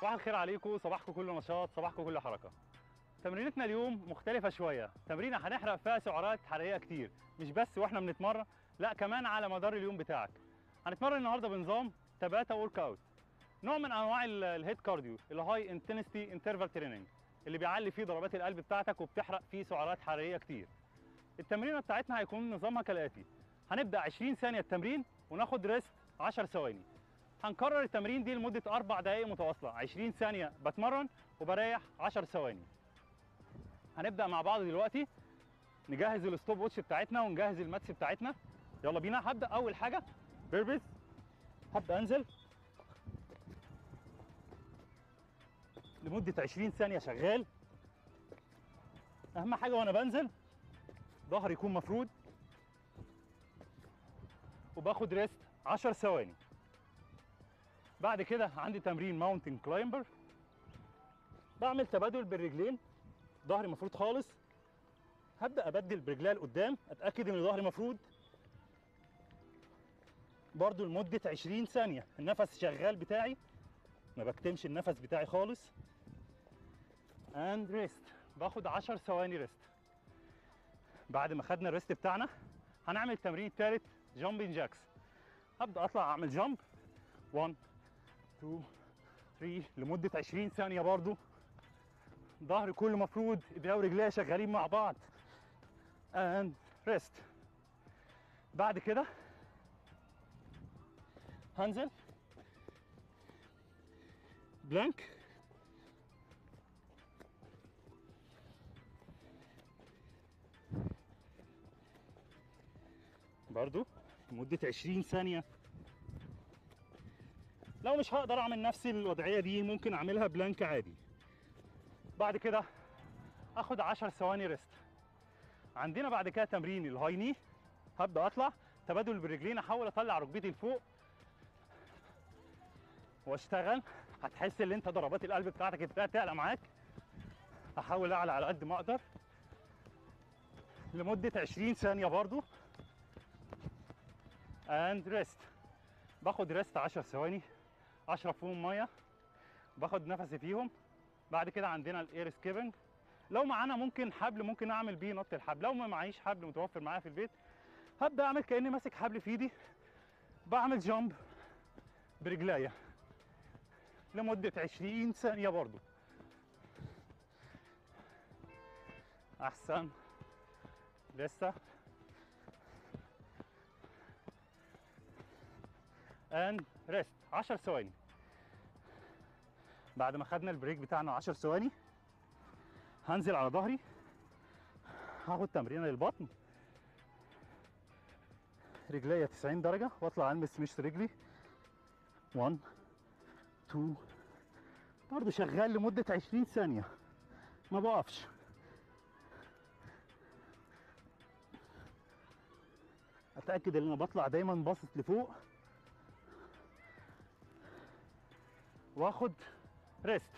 صباح الخير عليكم صباحكم كله نشاط صباحكم كله حركة. تمرينتنا اليوم مختلفة شوية. تمرينة هنحرق فيها سعرات حرارية كتير. مش بس وإحنا بنتمرن لا كمان على مدار اليوم بتاعك. هنتمرن النهاردة بنظام Tabata workout نوع من أنواع ال- ال HIIT cardio ال high intensity interval training اللي بيعلي فيه ضربات القلب بتاعتك وبتحرق فيه سعرات حرارية كتير. التمرينة بتاعتنا هيكون نظامها كالآتي. هنبدأ 20 ثانية التمرين وناخد rest 10 ثواني. هنكرر التمرين دي لمدة أربع دقايق متواصلة. 20 ثانية بتمرن وبريح 10 ثواني. هنبدأ مع بعض دلوقتي. نجهز ال stopwatch بتاعتنا ونجهز ال mats بتاعتنا. يلا بينا. هبدأ أول حاجة. burpees هبدأ أنزل. لمدة 20 ثانية شغال. أهم حاجة وأنا بنزل. ظهري يكون مفرود. وباخد rest 10 ثواني. بعد كده عندي تمرين mountain climber بعمل تبادل بالرجلين. ظهري مفرود خالص. هبدأ أبدل برجلي لقدام. أتأكد إن ظهري مفرود. برضو لمدة 20 ثانية. النفس شغال بتاعي. ما بكتمش النفس بتاعي خالص. And rest باخد 10 ثواني rest بعد ما خدنا ال rest بتاعنا هنعمل التمرين الثالث jumping jacks هبدأ أطلع أعمل jump 1 2 3 لمدة 20 ثانية برضو. ظهري كله مفرود إيديا ورجليا شغالين مع بعض. And rest. بعد كده هنزل. Plank برضو لمدة 20 ثانية. لو مش هقدر اعمل نفس الوضعية دي ممكن اعملها plank عادي. بعد كده اخد 10 ثواني rest عندنا بعد كده تمرين ال high knee هبدأ اطلع تبادل بالرجلين احاول اطلع ركبتي لفوق. واشتغل. هتحس ان انت ضربات القلب بتاعتك ابتدت تعلى معاك. احاول اعلى على قد ما أقدر. لمدة 20 ثانية برضو. And rest باخد rest 10 ثواني. أشرب فيهم مية باخد نفسي فيهم. بعد كده عندنا ال air skipping لو معانا ممكن حبل ممكن أعمل بيه نط الحبل. لو ما معيش حبل متوفر معايا في البيت هبدأ أعمل كأني ماسك حبل في إيدي. بعمل jump برجليا لمدة 20 ثانية برضو. أحسن. لسه. And rest 10 ثواني. بعد ما خدنا ال break بتاعنا 10 ثواني هنزل على ظهري هاخد تمرينة للبطن. رجليا 90 درجة واطلع ألمس مشط رجلي. 1 2 برضه شغال لمدة 20 ثانية. ما بقفش. أتأكد إن أنا بطلع دايما باصص لفوق. واخد ريست.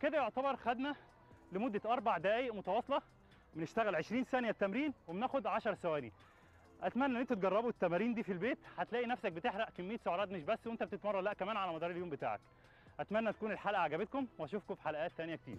كده يعتبر خدنا لمدة أربع دقائق متواصلة. بنشتغل 20 ثانية التمرين وبناخد 10 ثواني. أتمنى إن أنتوا تجربوا التمارين دي في البيت. هتلاقي نفسك بتحرق كمية سعرات مش بس وأنت بتتمرن لأ كمان على مدار اليوم بتاعك. أتمنى تكون الحلقة عجبتكم وأشوفكم في حلقات تانية كتير.